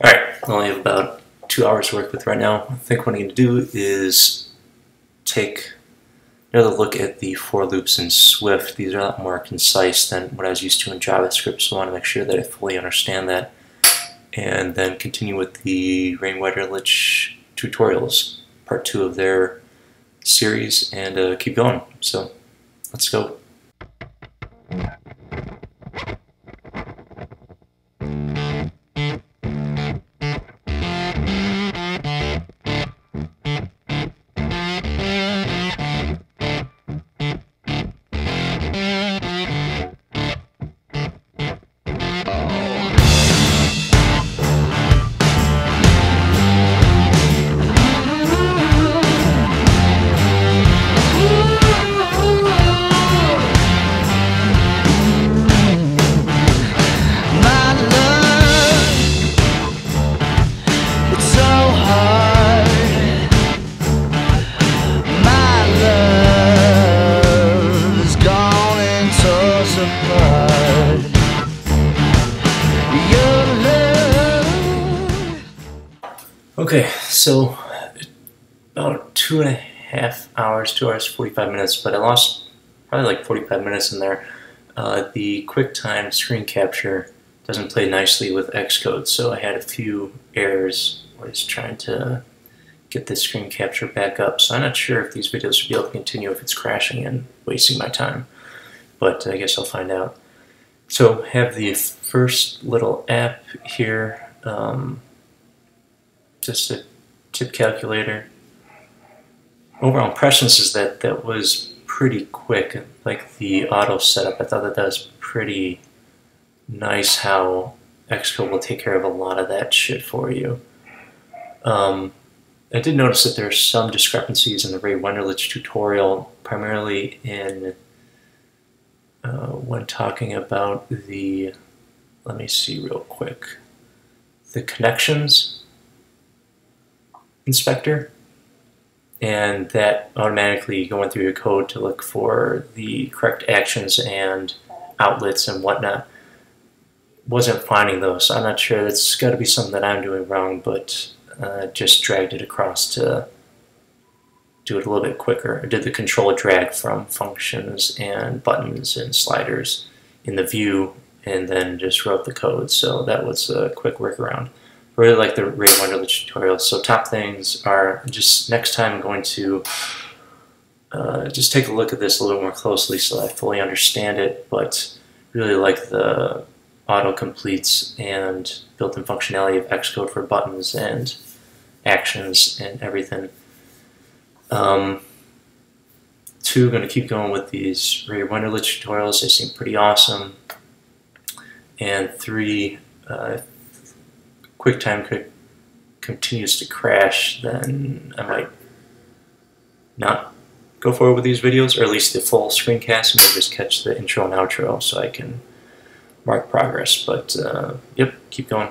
Alright, I only have about two hours to work with right now. I think what I'm going to do is take another look at the for loops in Swift. These are a lot more concise than what I was used to in JavaScript, so I want to make sure that I fully understand that. And then continue with the Ray Wenderlich tutorials, part two of their series, and uh, keep going. So let's go. Okay, so about two and a half hours, two hours, 45 minutes, but I lost probably like 45 minutes in there. Uh, the QuickTime screen capture doesn't play nicely with Xcode, so I had a few errors I was trying to get the screen capture back up. So I'm not sure if these videos will be able to continue if it's crashing and wasting my time, but I guess I'll find out. So have the first little app here. Um, just a tip calculator. Overall impressions is that that was pretty quick. Like the auto setup, I thought that that was pretty nice how Xcode will take care of a lot of that shit for you. Um, I did notice that there are some discrepancies in the Ray Wenderlich tutorial, primarily in uh, when talking about the, let me see real quick, the connections inspector and that automatically going through your code to look for the correct actions and outlets and whatnot wasn't finding those. I'm not sure. That's got to be something that I'm doing wrong, but uh, just dragged it across to do it a little bit quicker. I did the control drag from functions and buttons and sliders in the view and then just wrote the code. So that was a quick workaround really like the Ray Wenderlich tutorial. So top things are just next time I'm going to uh, just take a look at this a little more closely so I fully understand it, but really like the auto-completes and built-in functionality of Xcode for buttons and actions and everything. Um, two, going to keep going with these Ray Wenderlich tutorials. They seem pretty awesome. And three, uh, QuickTime continues to crash, then I might not go forward with these videos, or at least the full screencast, and just catch the intro and outro so I can mark progress. But, uh, yep, keep going.